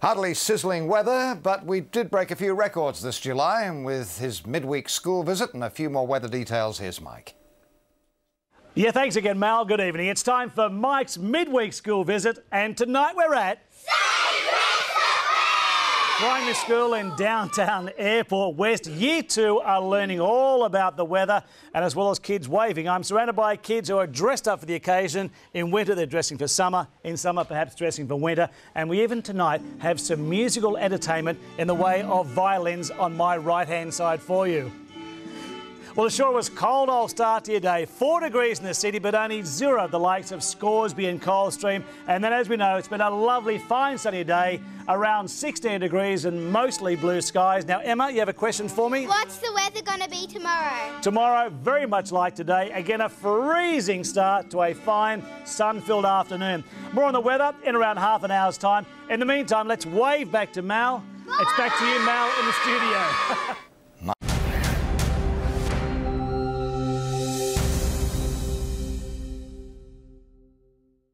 Hardly sizzling weather, but we did break a few records this July. And with his midweek school visit and a few more weather details, here's Mike. Yeah, thanks again, Mal. Good evening. It's time for Mike's midweek school visit, and tonight we're at Primary School in downtown Airport West. Year two are learning all about the weather and as well as kids waving. I'm surrounded by kids who are dressed up for the occasion. In winter, they're dressing for summer. In summer, perhaps dressing for winter. And we even tonight have some musical entertainment in the way of violins on my right hand side for you. Well, it sure was cold old start to your day. Four degrees in the city, but only zero at the likes of Scoresby and Coldstream. And then, as we know, it's been a lovely, fine sunny day, around 16 degrees and mostly blue skies. Now, Emma, you have a question for me? What's the weather going to be tomorrow? Tomorrow, very much like today. Again, a freezing start to a fine, sun-filled afternoon. More on the weather in around half an hour's time. In the meantime, let's wave back to Mal. It's back to you, Mal, in the studio.